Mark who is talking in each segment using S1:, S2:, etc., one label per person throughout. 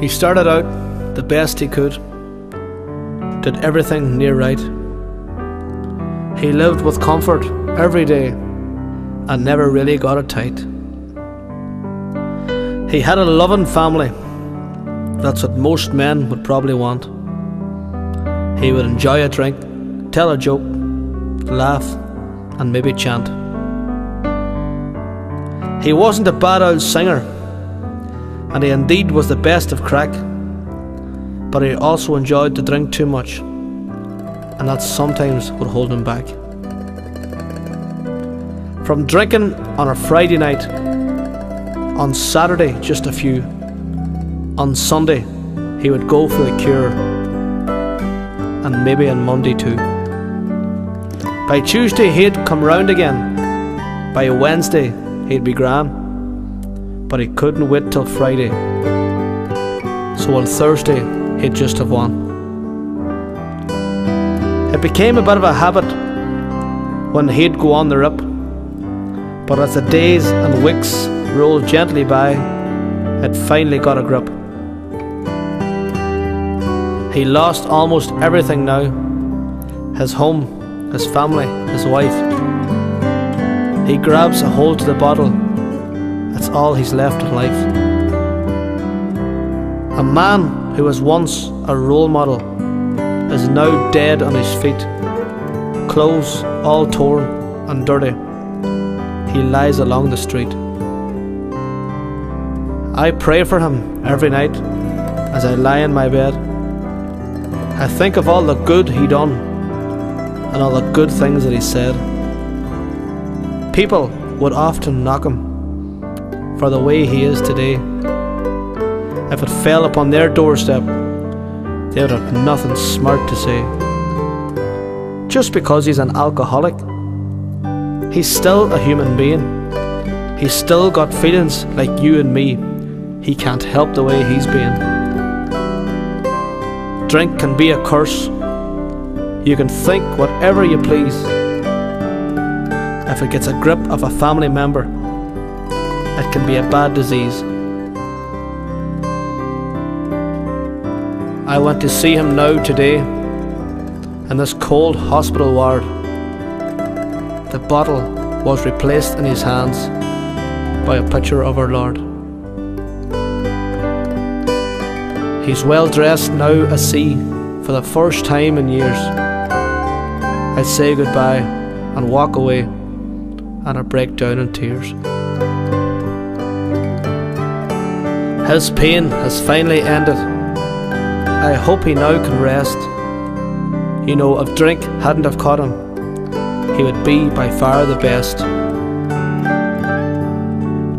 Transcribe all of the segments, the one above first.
S1: He started out the best he could, did everything near right. He lived with comfort every day and never really got it tight. He had a loving family. That's what most men would probably want. He would enjoy a drink, tell a joke, laugh, and maybe chant. He wasn't a bad old singer, and he indeed was the best of crack, but he also enjoyed to drink too much, and that sometimes would hold him back. From drinking on a Friday night, on Saturday just a few, on Sunday he would go for the cure, and maybe on Monday too. By Tuesday he'd come round again, by Wednesday he'd be grand, but he couldn't wait till Friday. So on Thursday, he'd just have won. It became a bit of a habit when he'd go on the rip, but as the days and weeks rolled gently by, it finally got a grip. He lost almost everything now his home, his family, his wife. He grabs a hold to the bottle. That's all he's left in life. A man who was once a role model is now dead on his feet, clothes all torn and dirty. He lies along the street. I pray for him every night as I lie in my bed. I think of all the good he done and all the good things that he said. People would often knock him for the way he is today. If it fell upon their doorstep, they would have nothing smart to say. Just because he's an alcoholic, he's still a human being. He's still got feelings like you and me. He can't help the way he's being. Drink can be a curse. You can think whatever you please if it gets a grip of a family member, it can be a bad disease. I went to see him now today in this cold hospital ward. The bottle was replaced in his hands by a picture of our Lord. He's well dressed now at sea for the first time in years. I say goodbye and walk away and I break down in tears. His pain has finally ended. I hope he now can rest. You know, if drink hadn't have caught him, he would be by far the best.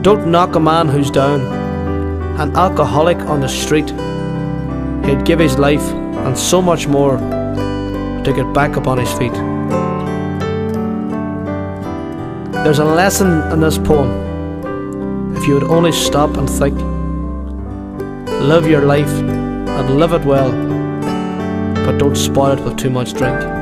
S1: Don't knock a man who's down, an alcoholic on the street. He'd give his life and so much more to get back upon his feet. There's a lesson in this poem. If you would only stop and think, live your life and live it well, but don't spoil it with too much drink.